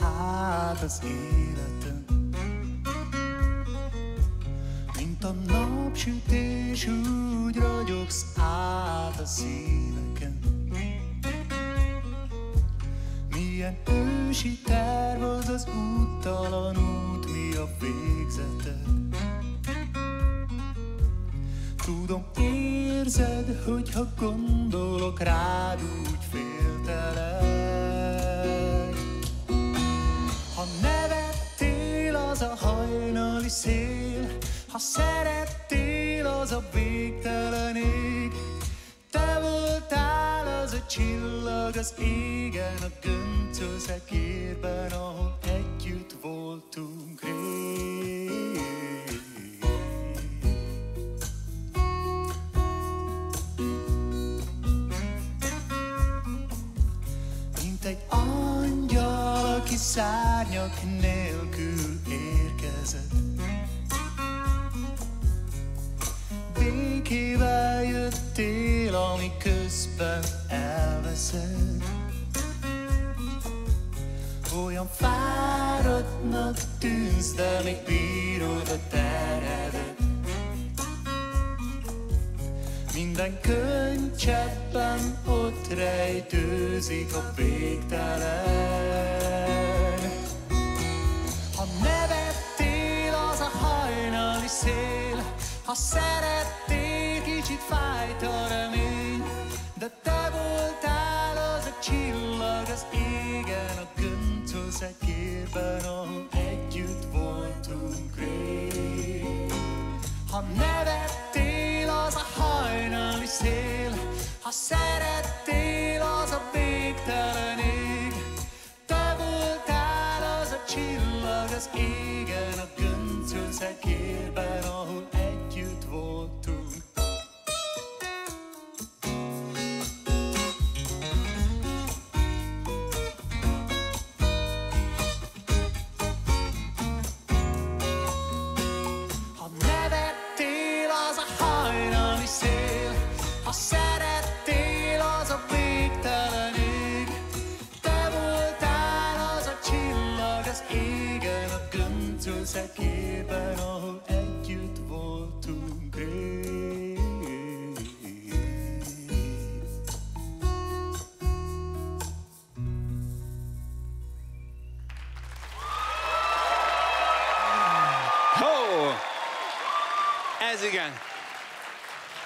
át az életem. Mint a napsütés úgy ragyogsz át a szíveken. Milyen ősi terv az az úttalan út, mi a végzeted? Tudom, érzed, hogyha gondolok rád, úgy féltelek. Az a hajnali szél, ha szerettél, az a végtelen ég. Te voltál az a csillag az égen, a göncöl szekérben, ahol együtt voltunk rég. Mint egy angyal, aki szárnyak nélkül érkezett. Békével jöttél, ami közben elveszed. Olyan fáradtnak tűnsz, de még bírod a teredet. Minden könycseppen ott rejtőzik a végtelen. Az égen, a göncöl szekérben, ahol együtt voltunk rég. Ha nevettél, az a hajnali szél, ha szerettél, az a végtelen ég. Te voltál az a csillag az égen, a göncöl szekérben, Ez igen.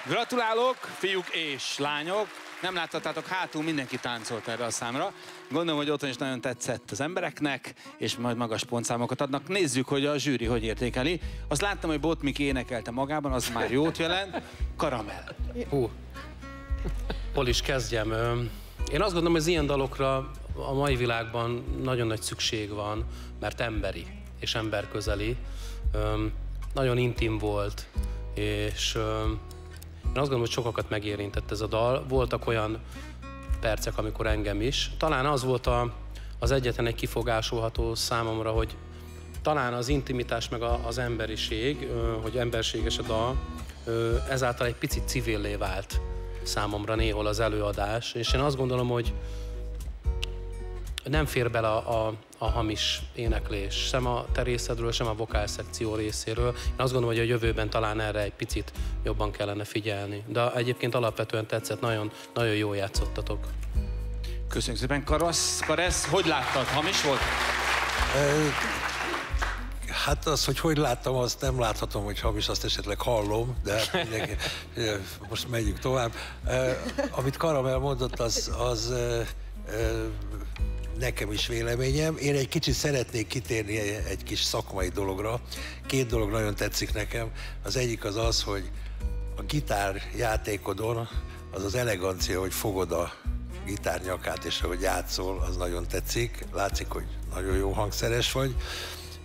Gratulálok, fiúk és lányok. Nem láthattátok, hátul mindenki táncolt erre a számra. Gondolom, hogy otthon is nagyon tetszett az embereknek, és majd magas pontszámokat adnak. Nézzük, hogy a zsűri hogy értékeli. Azt láttam, hogy Botmik énekelte magában, az már jót jelent. Karamell. Hú, hol is kezdjem? Én azt gondolom, hogy az ilyen dalokra a mai világban nagyon nagy szükség van, mert emberi és emberközeli. Nagyon intim volt, és én azt gondolom, hogy sokakat megérintett ez a dal. Voltak olyan percek, amikor engem is. Talán az volt a, az egyetlen egy kifogásolható számomra, hogy talán az intimitás meg az emberiség, hogy emberséges a dal, ezáltal egy picit civillé vált számomra néhol az előadás, és én azt gondolom, hogy nem fér bele a, a, a hamis éneklés, sem a te részedről, sem a vokál szekció részéről. Én azt gondolom, hogy a jövőben talán erre egy picit jobban kellene figyelni. De egyébként alapvetően tetszett, nagyon, nagyon jól játszottatok. Köszönjük szépen. Karasz, Karesz, hogy láttad? Hamis volt? Hát az, hogy hogy láttam, azt nem láthatom, hogy hamis, azt esetleg hallom, de hát mindenki, most megyünk tovább. Amit Karamel mondott, az, az nekem is véleményem. Én egy kicsit szeretnék kitérni egy kis szakmai dologra. Két dolog nagyon tetszik nekem. Az egyik az az, hogy a gitár játékodon az az elegancia, hogy fogod a gitár nyakát, és ahogy játszol, az nagyon tetszik. Látszik, hogy nagyon jó hangszeres vagy.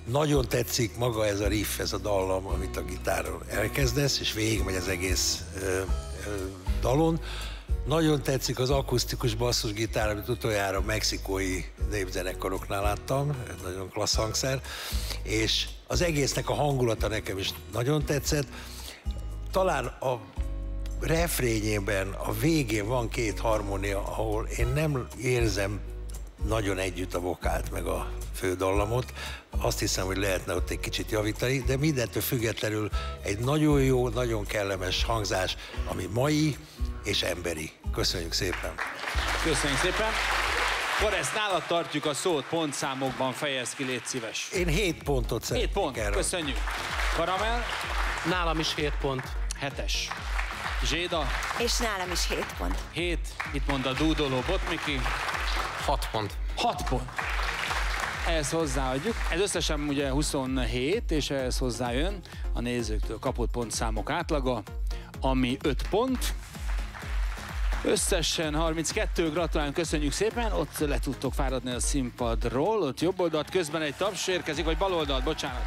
Nagyon tetszik maga ez a riff, ez a dallam, amit a gitáron elkezdesz, és végigmegy az egész ö, ö, dalon. Nagyon tetszik az akusztikus basszusgitár, amit utoljára mexikói népzenekaroknál láttam, ez nagyon klassz hangszer, és az egésznek a hangulata nekem is nagyon tetszett. Talán a refrényében, a végén van két harmónia, ahol én nem érzem nagyon együtt a vokált, meg a fődallamot. Azt hiszem, hogy lehetne ott egy kicsit javítani, de mindentől függetlenül egy nagyon jó, nagyon kellemes hangzás, ami mai és emberi. Köszönjük szépen! Köszönjük szépen. Forrest, nálad tartjuk a szót, pontszámokban fejezd ki, légy szíves. Én 7 pontot 7 szeretnék pont, erre. köszönjük. Karamell, Nálam is 7 pont. 7-es. Zséda, És nálam is 7 pont. 7. Itt mond a dúdoló Botmiki. 6 pont. 6 pont. Ehhez hozzáadjuk. Ez összesen ugye 27, és ehhez hozzájön a nézőktől kapott pontszámok átlaga, ami 5 pont. Összesen 32, gratulálunk, köszönjük szépen, ott le tudtok fáradni a színpadról, ott jobb oldalt, közben egy taps érkezik, vagy bal oldalt, bocsánat.